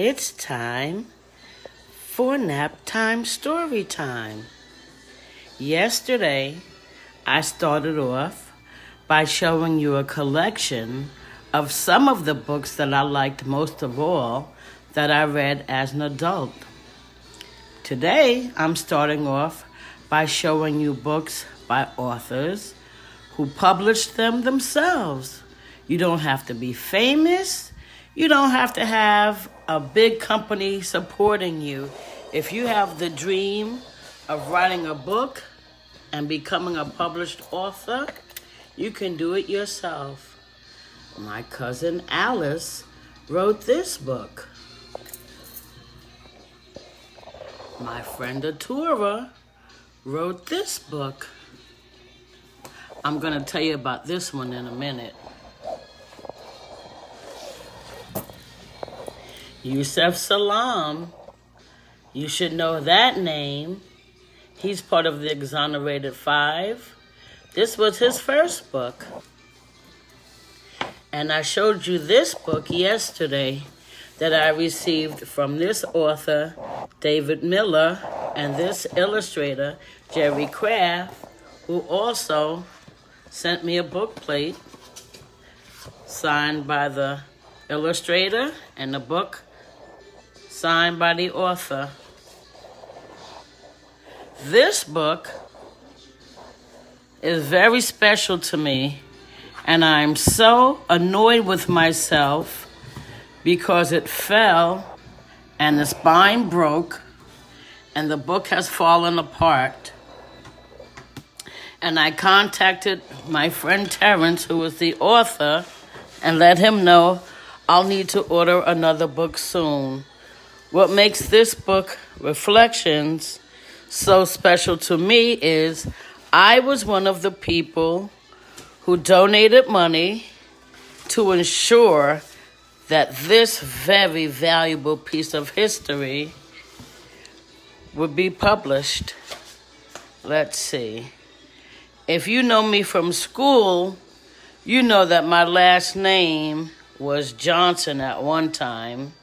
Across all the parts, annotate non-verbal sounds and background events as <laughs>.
It's time for nap time story time. Yesterday, I started off by showing you a collection of some of the books that I liked most of all that I read as an adult. Today, I'm starting off by showing you books by authors who published them themselves. You don't have to be famous. You don't have to have a big company supporting you. If you have the dream of writing a book and becoming a published author, you can do it yourself. My cousin Alice wrote this book. My friend Atura wrote this book. I'm going to tell you about this one in a minute. Yusef Salaam, you should know that name. He's part of the Exonerated Five. This was his first book. And I showed you this book yesterday that I received from this author, David Miller, and this illustrator, Jerry Craft, who also sent me a book plate signed by the illustrator and the book signed by the author. This book is very special to me, and I'm so annoyed with myself because it fell and the spine broke and the book has fallen apart. And I contacted my friend Terrence, who was the author, and let him know I'll need to order another book soon. What makes this book, Reflections, so special to me is I was one of the people who donated money to ensure that this very valuable piece of history would be published. Let's see. If you know me from school, you know that my last name was Johnson at one time.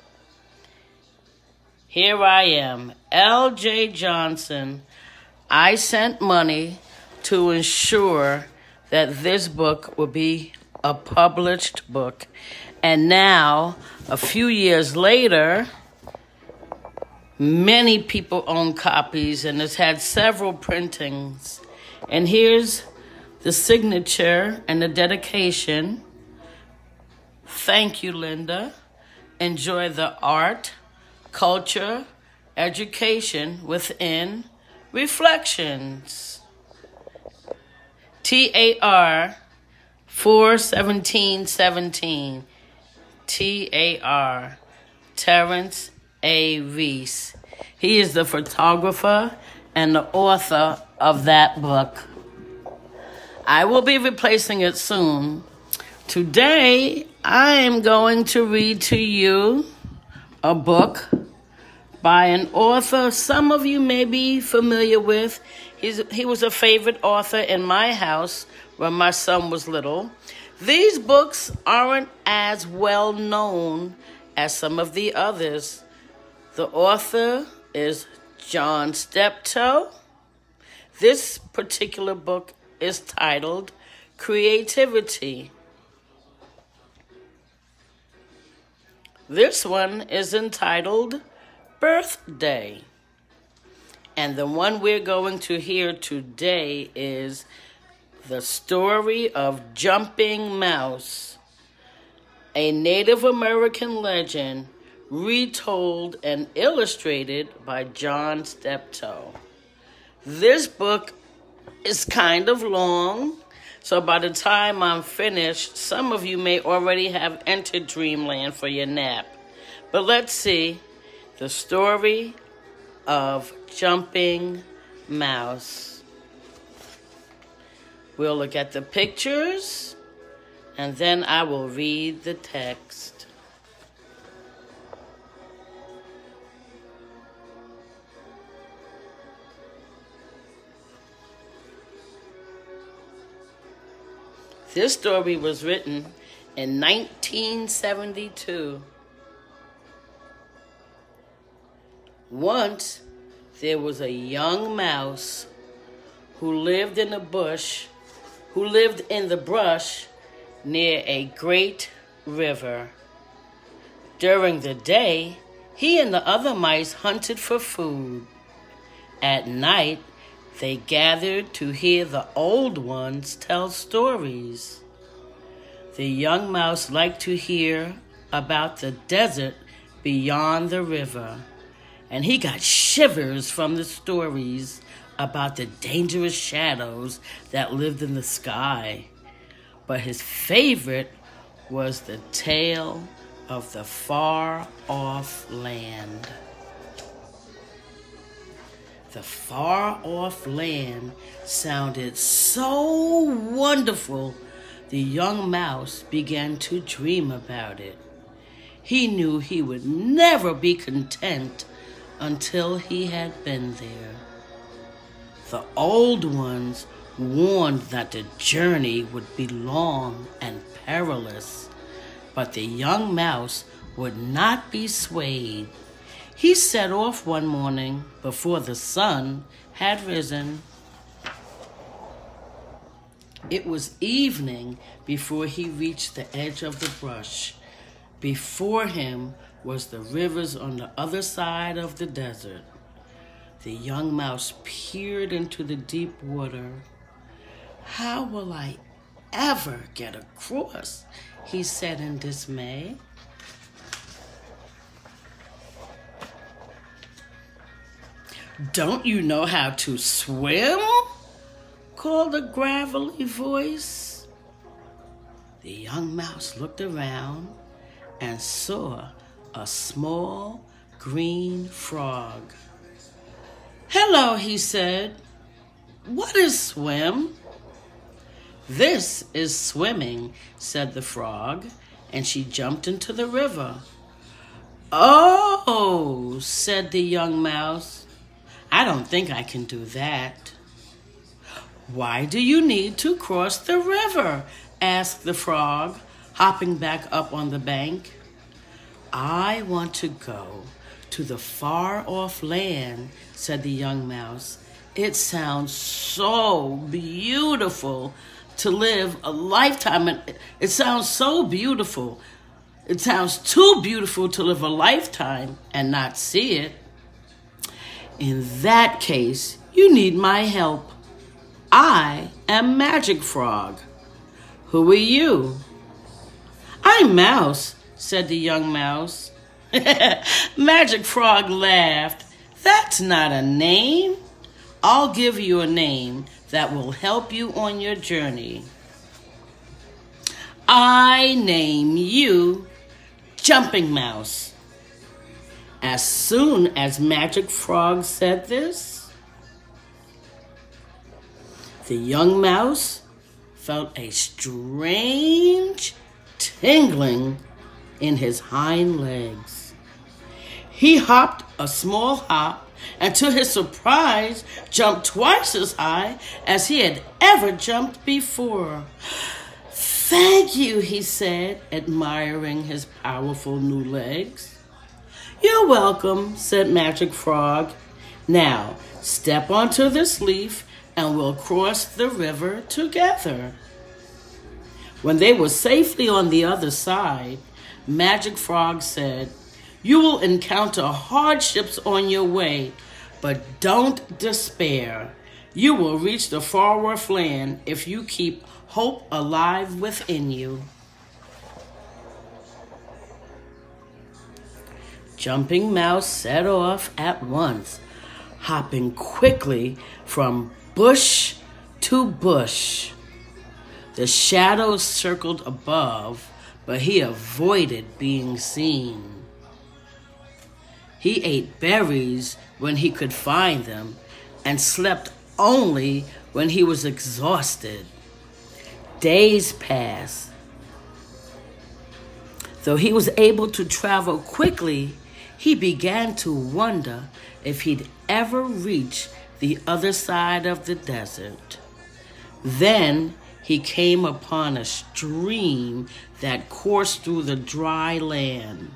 Here I am, L.J. Johnson. I sent money to ensure that this book would be a published book. And now, a few years later, many people own copies and it's had several printings. And here's the signature and the dedication. Thank you, Linda. Enjoy the art, culture, education within reflections. T A R 41717. T A R. Terrence A. Reese. He is the photographer and the author of that book. I will be replacing it soon. Today, I am going to read to you a book by an author some of you may be familiar with. He's, he was a favorite author in my house when my son was little. These books aren't as well known as some of the others. The author is John Steptoe. This particular book is titled Creativity. This one is entitled Birthday. And the one we're going to hear today is The Story of Jumping Mouse, a Native American legend retold and illustrated by John Steptoe. This book is kind of long, so by the time I'm finished, some of you may already have entered dreamland for your nap. But let's see the story of Jumping Mouse. We'll look at the pictures and then I will read the text. This story was written in 1972. Once there was a young mouse who lived in the bush, who lived in the brush near a great river. During the day, he and the other mice hunted for food. At night, they gathered to hear the old ones tell stories. The young mouse liked to hear about the desert beyond the river, and he got shivers from the stories about the dangerous shadows that lived in the sky. But his favorite was the tale of the far off land. The far off land sounded so wonderful, the young mouse began to dream about it. He knew he would never be content until he had been there. The old ones warned that the journey would be long and perilous. But the young mouse would not be swayed. He set off one morning before the sun had risen. It was evening before he reached the edge of the brush. Before him was the rivers on the other side of the desert. The young mouse peered into the deep water. How will I ever get across? he said in dismay. Don't you know how to swim? called a gravelly voice. The young mouse looked around and saw a small green frog. Hello, he said. What is swim? This is swimming, said the frog, and she jumped into the river. Oh, said the young mouse, I don't think I can do that. Why do you need to cross the river? asked the frog, hopping back up on the bank. I want to go to the far off land, said the young mouse. It sounds so beautiful to live a lifetime. And it sounds so beautiful. It sounds too beautiful to live a lifetime and not see it. In that case, you need my help. I am Magic Frog. Who are you? I'm Mouse, said the young mouse. <laughs> Magic Frog laughed. That's not a name. I'll give you a name that will help you on your journey. I name you Jumping Mouse. As soon as Magic Frog said this, the young mouse felt a strange tingling in his hind legs. He hopped a small hop and to his surprise, jumped twice as high as he had ever jumped before. Thank you, he said, admiring his powerful new legs. You're welcome, said Magic Frog. Now, step onto this leaf and we'll cross the river together. When they were safely on the other side, Magic Frog said, you will encounter hardships on your way, but don't despair. You will reach the far off land if you keep hope alive within you. Jumping Mouse set off at once, hopping quickly from bush to bush. The shadows circled above, but he avoided being seen. He ate berries when he could find them and slept only when he was exhausted. Days passed. Though he was able to travel quickly, he began to wonder if he'd ever reach the other side of the desert. Then he came upon a stream that coursed through the dry land.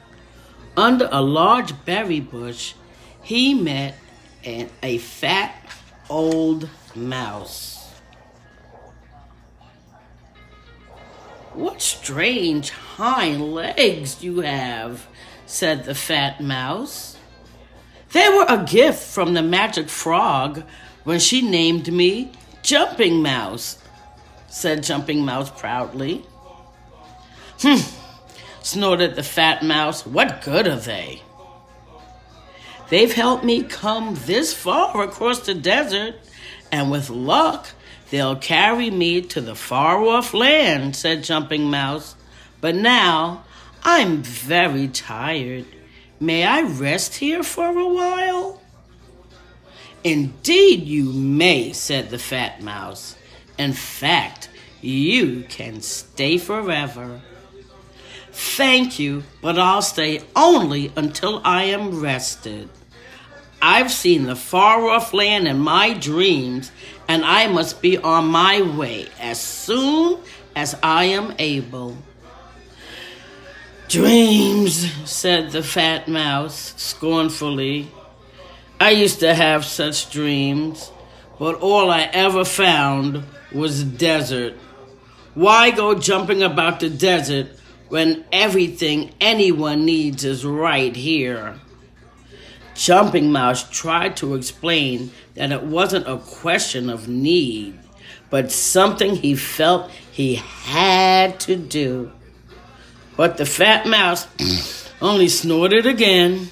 Under a large berry bush, he met an, a fat old mouse. What strange hind legs you have, said the fat mouse. They were a gift from the magic frog when she named me Jumping Mouse, said Jumping Mouse proudly. Hmm, snorted the fat mouse. What good are they? They've helped me come this far across the desert, and with luck, they'll carry me to the far off land, said Jumping Mouse. But now I'm very tired. May I rest here for a while? Indeed, you may, said the fat mouse. In fact, you can stay forever. Thank you, but I'll stay only until I am rested. I've seen the far off land in my dreams, and I must be on my way as soon as I am able. Dreams, said the fat mouse scornfully. I used to have such dreams, but all I ever found was desert. Why go jumping about the desert when everything anyone needs is right here? Jumping Mouse tried to explain that it wasn't a question of need, but something he felt he had to do. But the fat mouse <clears throat> only snorted again.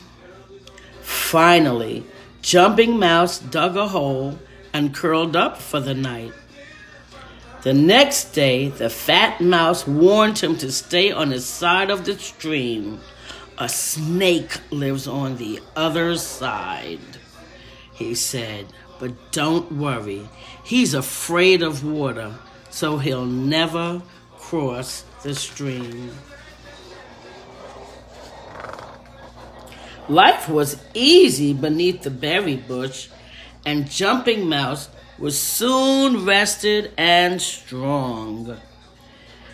Finally, Jumping Mouse dug a hole and curled up for the night. The next day, the fat mouse warned him to stay on the side of the stream a snake lives on the other side, he said. But don't worry, he's afraid of water, so he'll never cross the stream. Life was easy beneath the berry bush, and Jumping Mouse was soon rested and strong.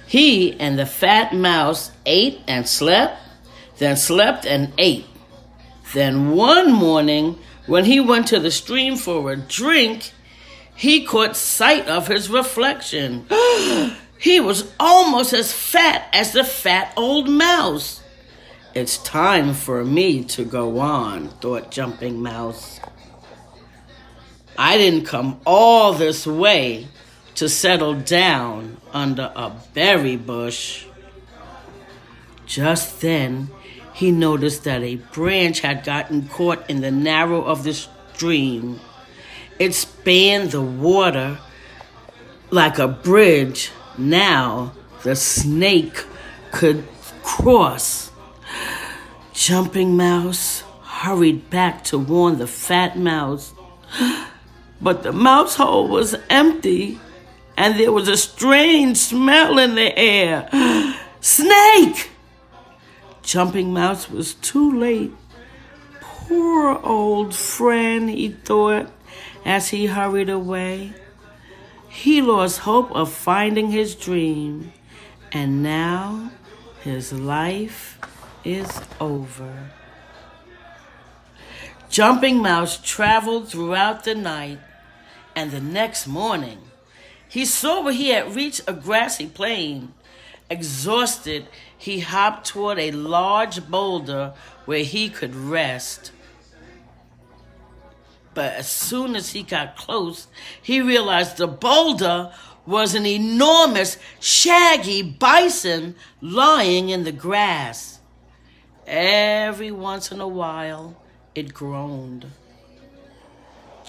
He and the fat mouse ate and slept then slept and ate. Then one morning, when he went to the stream for a drink, he caught sight of his reflection. <gasps> he was almost as fat as the fat old mouse. It's time for me to go on, thought Jumping Mouse. I didn't come all this way to settle down under a berry bush. Just then, he noticed that a branch had gotten caught in the narrow of the stream. It spanned the water like a bridge. Now the snake could cross. Jumping Mouse hurried back to warn the fat mouse. But the mouse hole was empty and there was a strange smell in the air. <gasps> Snake! Jumping Mouse was too late. Poor old friend, he thought as he hurried away. He lost hope of finding his dream, and now his life is over. Jumping Mouse traveled throughout the night, and the next morning he saw where he had reached a grassy plain. Exhausted, he hopped toward a large boulder where he could rest. But as soon as he got close, he realized the boulder was an enormous, shaggy bison lying in the grass. Every once in a while, it groaned.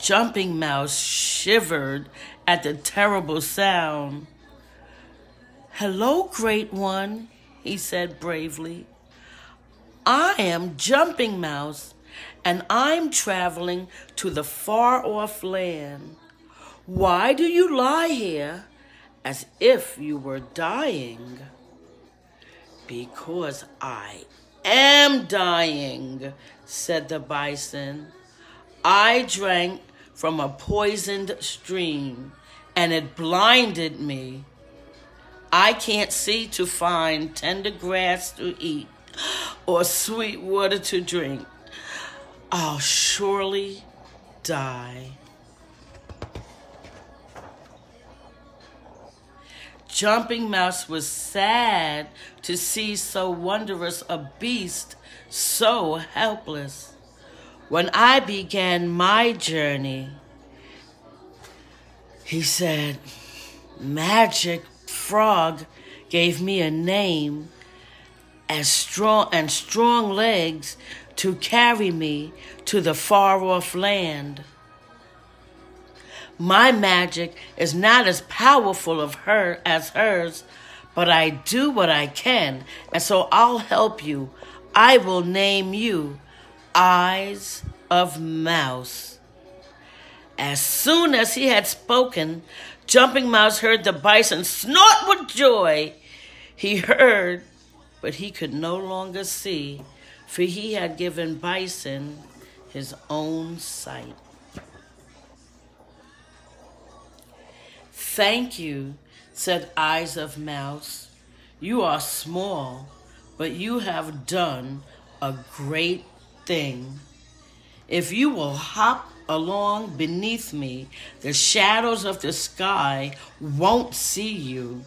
Jumping Mouse shivered at the terrible sound. Hello, Great One, he said bravely. I am Jumping Mouse, and I'm traveling to the far off land. Why do you lie here as if you were dying? Because I am dying, said the bison. I drank from a poisoned stream, and it blinded me. I can't see to find tender grass to eat or sweet water to drink. I'll surely die. Jumping Mouse was sad to see so wondrous a beast so helpless. When I began my journey, he said, Magic Frog gave me a name as strong and strong legs to carry me to the far off land. My magic is not as powerful of her as hers, but I do what I can, and so I'll help you. I will name you Eyes of Mouse. As soon as he had spoken, Jumping Mouse heard the bison snort with joy. He heard, but he could no longer see, for he had given Bison his own sight. Thank you, said Eyes of Mouse. You are small, but you have done a great thing. If you will hop along beneath me, the shadows of the sky won't see you,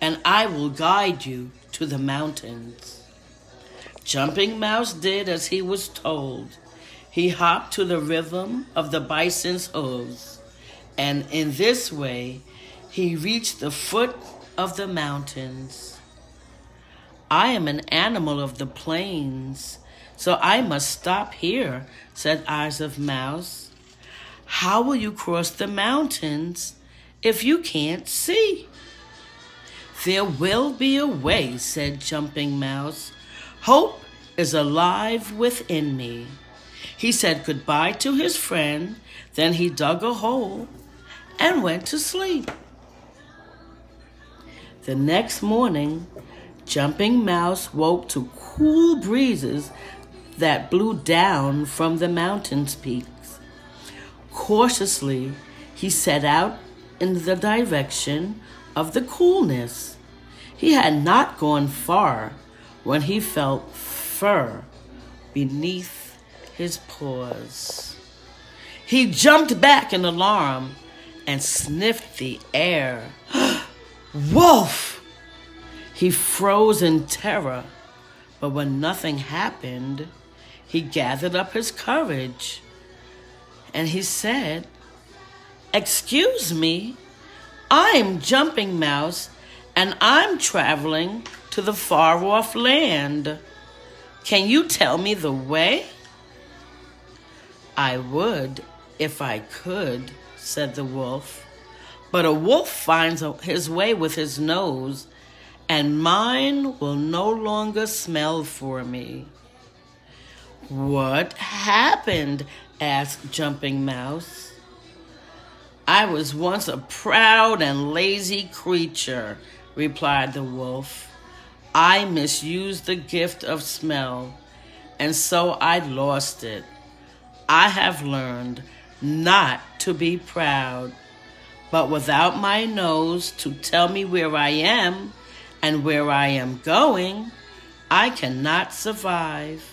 and I will guide you to the mountains. Jumping Mouse did as he was told. He hopped to the rhythm of the bison's hooves, and in this way he reached the foot of the mountains. I am an animal of the plains, so I must stop here, said Eyes of Mouse. How will you cross the mountains if you can't see? There will be a way, said Jumping Mouse. Hope is alive within me. He said goodbye to his friend, then he dug a hole and went to sleep. The next morning, Jumping Mouse woke to cool breezes that blew down from the mountain's peaks. Cautiously, he set out in the direction of the coolness. He had not gone far when he felt fur beneath his paws. He jumped back in alarm and sniffed the air. <gasps> Wolf! He froze in terror, but when nothing happened, he gathered up his courage and he said, Excuse me, I'm Jumping Mouse and I'm traveling to the far off land. Can you tell me the way? I would if I could, said the wolf. But a wolf finds his way with his nose, and mine will no longer smell for me. What happened? asked Jumping Mouse. I was once a proud and lazy creature, replied the wolf. I misused the gift of smell, and so I lost it. I have learned not to be proud but without my nose to tell me where I am and where I am going, I cannot survive.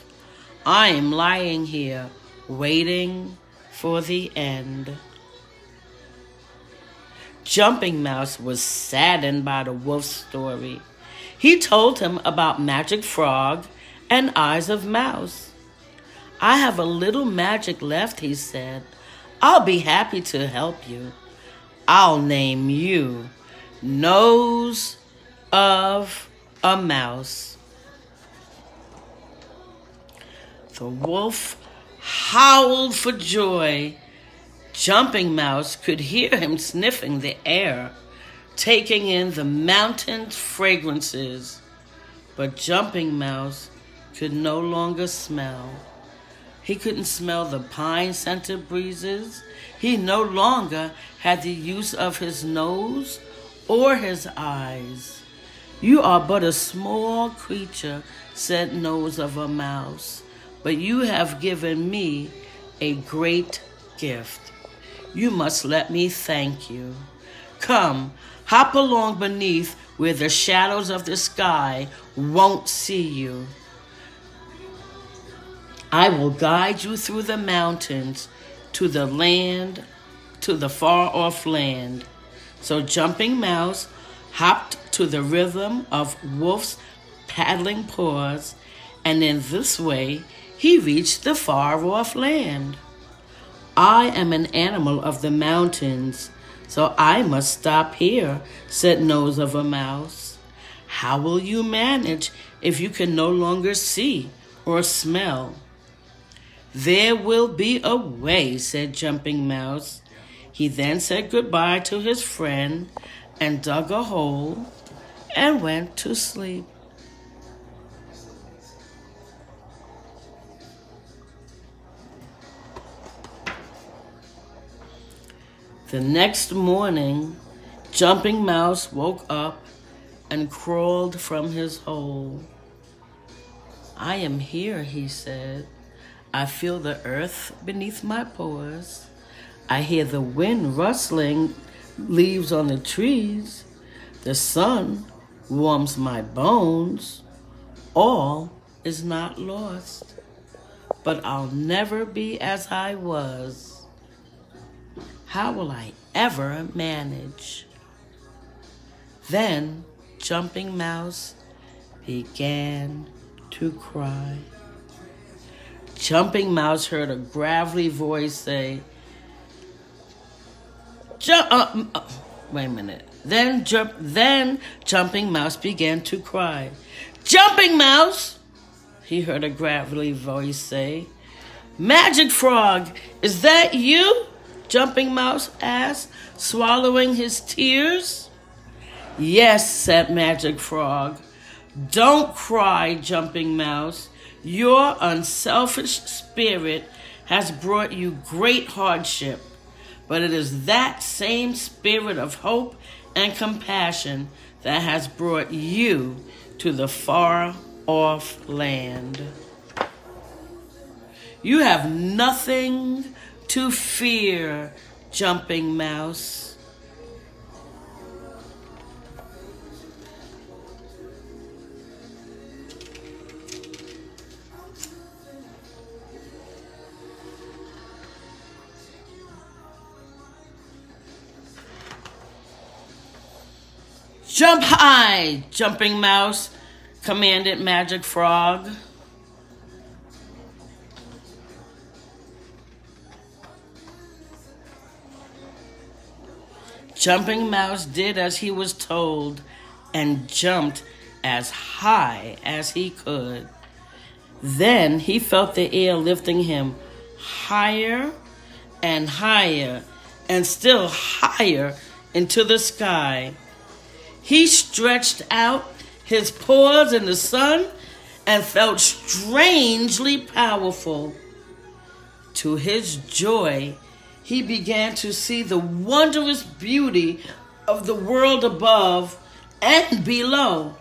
I am lying here waiting for the end. Jumping Mouse was saddened by the wolf's story. He told him about Magic Frog and Eyes of Mouse. I have a little magic left, he said. I'll be happy to help you. I'll name you Nose of a Mouse. The wolf howled for joy. Jumping Mouse could hear him sniffing the air, taking in the mountain's fragrances. But Jumping Mouse could no longer smell. He couldn't smell the pine scented breezes. He no longer had the use of his nose or his eyes. You are but a small creature, said Nose of a Mouse, but you have given me a great gift. You must let me thank you. Come, hop along beneath where the shadows of the sky won't see you. I will guide you through the mountains to the land, to the far off land. So Jumping Mouse hopped to the rhythm of Wolf's paddling paws, and in this way he reached the far off land. I am an animal of the mountains, so I must stop here, said Nose of a Mouse. How will you manage if you can no longer see or smell? There will be a way, said Jumping Mouse. He then said goodbye to his friend and dug a hole and went to sleep. The next morning, Jumping Mouse woke up and crawled from his hole. I am here, he said. I feel the earth beneath my paws. I hear the wind rustling leaves on the trees. The sun warms my bones. All is not lost, but I'll never be as I was. How will I ever manage? Then Jumping Mouse began to cry. Jumping Mouse heard a gravelly voice say, Jump, uh, uh, wait a minute. Then jump, then Jumping Mouse began to cry. Jumping Mouse, he heard a gravelly voice say. Magic Frog, is that you? Jumping Mouse asked, swallowing his tears. Yes, said Magic Frog. Don't cry, Jumping Mouse. Your unselfish spirit has brought you great hardship, but it is that same spirit of hope and compassion that has brought you to the far off land. You have nothing to fear, jumping mouse. Jump high, jumping mouse, commanded Magic Frog. Jumping Mouse did as he was told and jumped as high as he could. Then he felt the air lifting him higher and higher and still higher into the sky. He stretched out his paws in the sun and felt strangely powerful. To his joy, he began to see the wondrous beauty of the world above and below,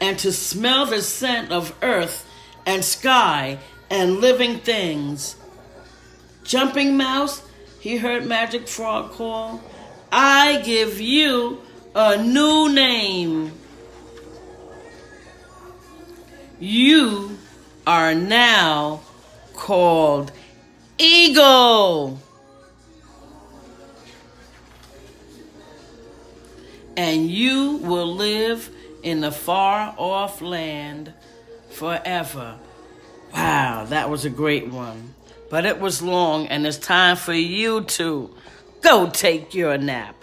and to smell the scent of earth and sky and living things. Jumping Mouse, he heard Magic Frog call, I give you a new name. You are now called Eagle. And you will live in the far off land forever. Wow, that was a great one. But it was long, and it's time for you to go take your nap.